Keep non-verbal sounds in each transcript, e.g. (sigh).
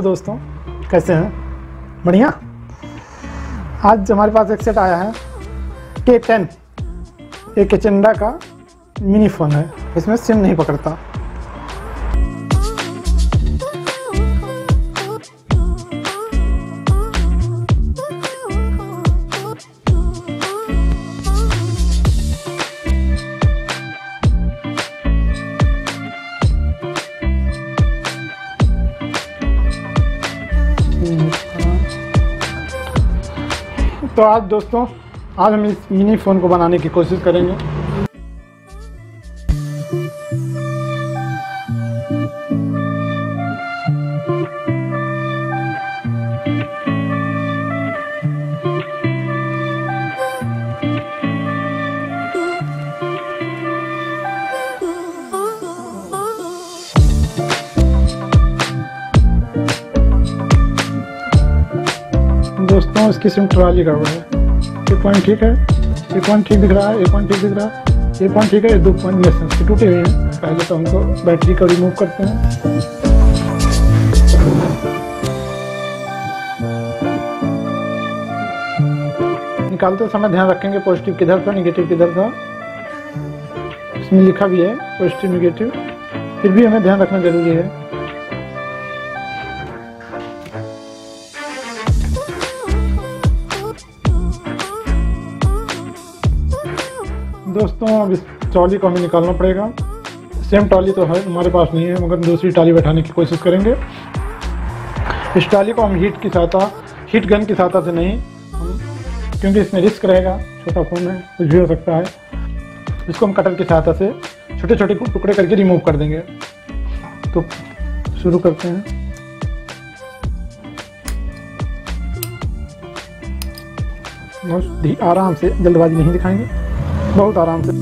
Hello दोस्तों, कैसे हैं? बढ़िया। आज हमारे पास एक सेट आया है के टेन एक एचेंडा का मिनी फ़ोन है इसमें सिम नहीं पकड़ता। तो आज दोस्तों आज हम इस मिनी फ़ोन को बनाने की कोशिश करेंगे। दोस्तों इसकी सिम ट्राली गड़बड़ है। एक पॉइंट ठीक है। एक पॉइंट ठीक दिख रहा है एक पॉइंट ठीक दिख रहा है। एक पॉइंट ठीक है दो पॉइंट लेसन से टूटे हुए हैं। पहले तो हमको बैटरी को रिमूव करते हैं। निकालते समय ध्यान रखेंगे पॉजिटिव किधर था निगेटिव किधर था इसमें लिखा भी है पॉजिटिव निगेटिव फिर भी हमें ध्यान रखना ज़रूरी है। दोस्तों, अब इस ट्रॉली को हमें निकालना पड़ेगा। सेम ट्रॉली तो है, हमारे पास नहीं है, मगर दूसरी ट्रॉली बैठाने की कोशिश करेंगे। इस ट्रॉली को हम हीट की सहायता हीट गन की सहायता से नहीं क्योंकि इसमें रिस्क रहेगा, छोटा फ़ोन है, कुछ भी हो सकता है। इसको हम कटर की सहायता से छोटे छोटे टुकड़े करके रिमूव कर देंगे। तो शुरू करते हैं। आराम से जल्दबाजी नहीं दिखाएँगे। बहुत आराम से।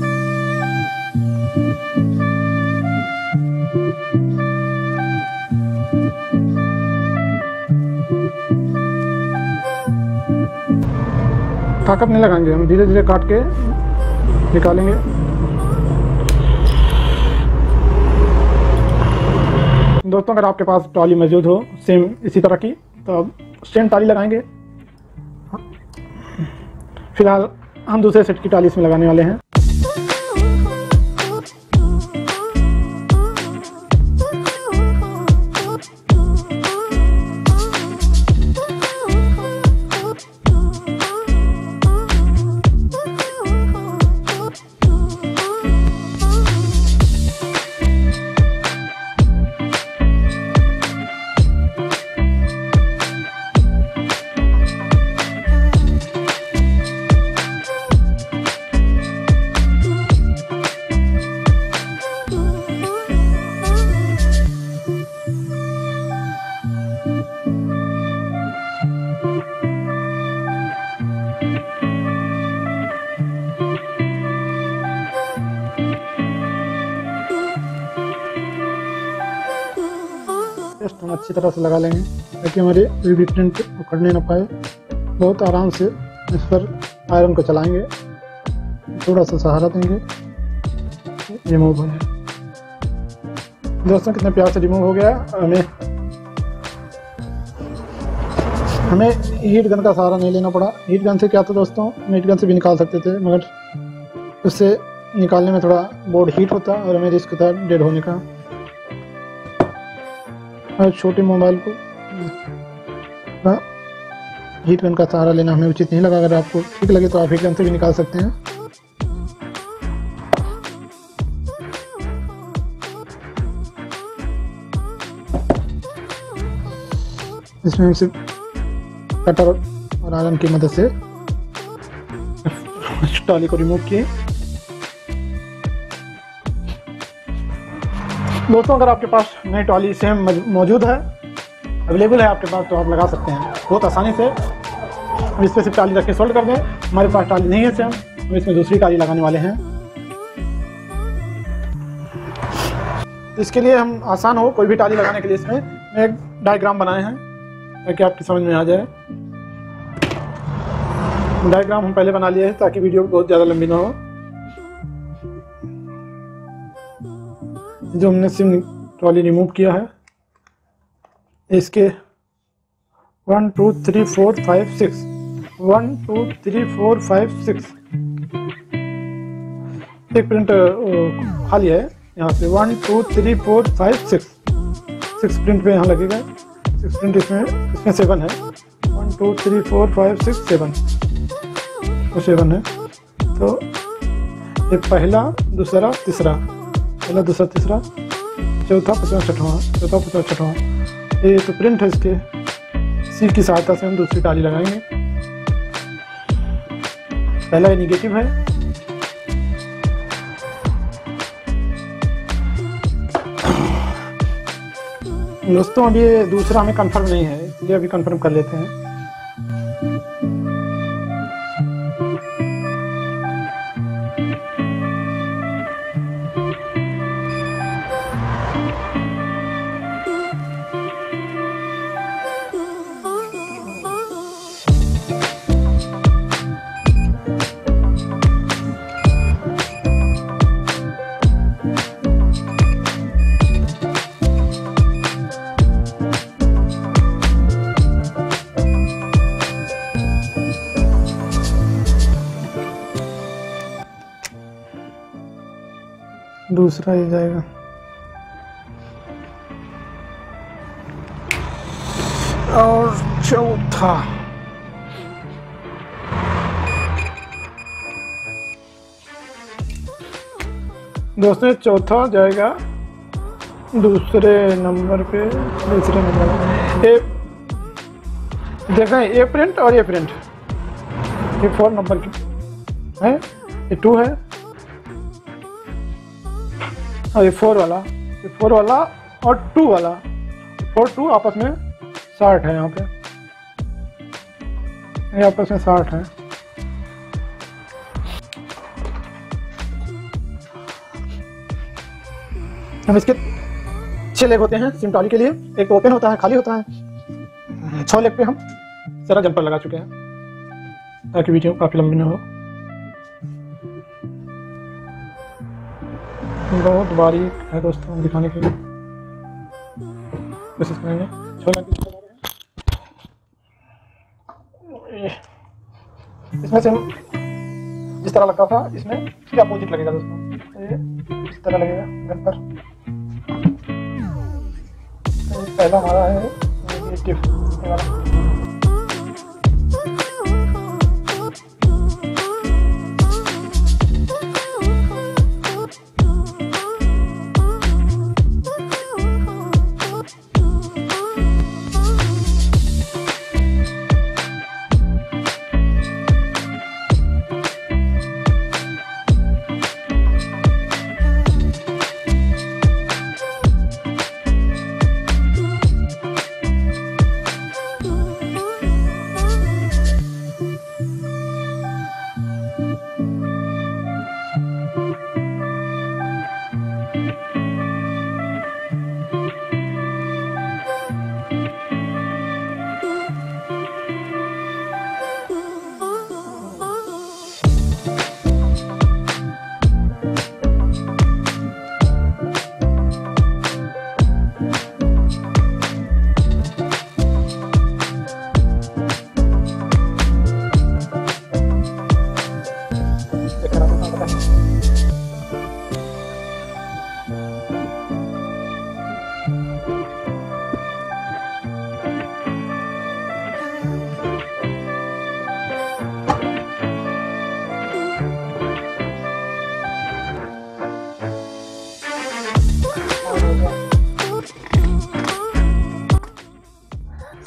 ताकत नहीं लगाएँगे, हम धीरे धीरे काट के निकालेंगे। दोस्तों, अगर आपके पास ट्रॉली मौजूद हो, सेम इसी तरह की तो अब सेम ट्रॉली लगाएँगे। फ़िलहाल हम दूसरे सेट की टाली इसमें लगाने वाले हैं। हम अच्छी तरह से लगा लेंगे, ताकि हमारे यूवी प्रिंट उखड़ने ना पाए। बहुत आराम से इस पर आयरन को चलाएँगे, थोड़ा सा सहारा देंगे। रिमूव हो जाए दोस्तों, कितने प्यार से रिमूव हो गया। हमें हमें हीट गन का सहारा नहीं लेना पड़ा। हीट गन से क्या था दोस्तों? हम हीट गन से भी निकाल सकते थे, मगर उससे निकालने में थोड़ा बोर्ड हीट होता और हमें रिस्क था डेड होने का। छोटे मोबाइल को। हीट गन का सहारा लेना हमें उचित नहीं लगा। अगर आपको ठीक लगे तो आप हीट गन से भी निकाल सकते हैं। इसमें हम सिर्फ़ कटर और आयरन की मदद से (laughs) टाली को रिमूव किए। दोस्तों, अगर आपके पास नई ट्रॉली सेम मौजूद है, अवेलेबल है आपके पास तो आप लगा सकते हैं। बहुत आसानी से। इस पर सिर्फ़ टाली रख के सोल्ड कर दें। हमारे पास टाली नहीं है सेम, हम इसमें दूसरी टाली लगाने वाले हैं। इसके लिए हम आसान हो, कोई भी टाली लगाने के लिए इसमें मैं एक डायग्राम बनाए हैं, ताकि आपकी समझ में आ जाए। डायग्राम हम पहले बना लिए हैं, ताकि वीडियो बहुत ज़्यादा लंबी ना हो। जो हमने सिम ट्रॉली रिमूव किया है, इसके one, two, three, four, five, six, one, two, three, four, five, six. एक प्रिंट खाली है यहाँ पे। One, two, three, four, five, six. Six print पे यहाँ लगेगा। सिक्स प्रिंट इसमें इसमें सेवन है। One, two, three, four, five, six, seven. तो सेवन है। तो ये पहला, दूसरा, तीसरा। पहला दूसरा, तीसरा, चौथा, पचास, छठवां, चौथा, पचास, छठवां। ये तो प्रिंट है इसके। सी की सहायता से हम दूसरी टाली लगाएँगे। पहला ये निगेटिव है। दोस्तों ये दूसरा हमें कंफर्म नहीं है, इसलिए अभी कंफर्म कर लेते हैं। दूसरा ही जाएगा। और चौथा। दोस्तों चौथा जाएगा दूसरे नंबर पे दूसरे नंबर ए देखें ये प्रिंट और ये प्रिंट ये फोर नंबर की। है? ये टू है? और ये फोर वाला। ये फोर वाला और टू वाला। फोर टू आपस में साठ है यहाँ पे। ये आपस में साठ है। हम इसके छह लेग होते हैं सिमटॉली के लिए। एक तो ओपन होता है, खाली होता है। छह लेग पे हम सारा जंपर लगा चुके हैं। ताकि वीडियो काफ़ी लंबी ना हो। बहुत बारीक है दोस्तों दिखाने के लिए कोशिश करेंगे। इसमें से जिस तरह लगता था, इसमें इसके अपोजिट लगेगा दोस्तों? इस तरह लगेगा, घर पर। पहला हमारा है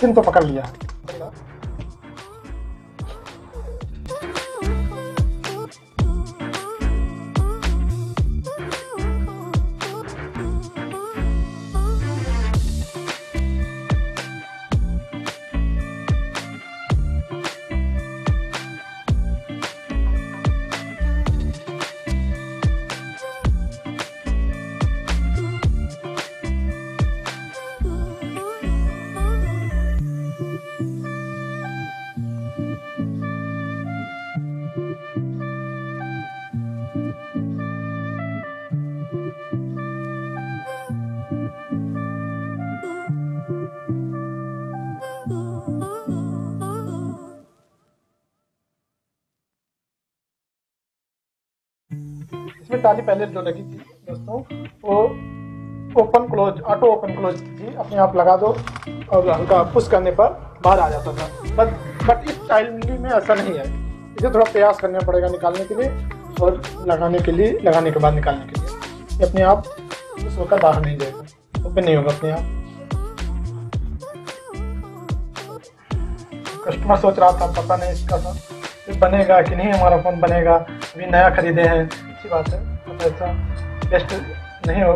सिम तो पकड़ लिया। इसमें टाली पहले जो लगी थी, दोस्तों। वो open close auto open close थी, अपने आप लगा दो और हल्का पुश करने पर बाहर आ जाता था। बट बट इस टाइली में ऐसा नहीं है। इसे थोड़ा प्रयास करना पड़ेगा निकालने के लिए और लगाने के लिए, लगाने के बाद निकालने के लिए। ये अपने आप पुश होकर बाहर नहीं जाएगा। ओपन नहीं होगा अपने आप। कस्टमर सोच रहा था, पता नहीं इसका था। बनेगा कि नहीं, हमारा फ़ोन बनेगा। अभी नया खरीदे हैं। अच्छी बात है। तो ऐसा बेस्ट नहीं हो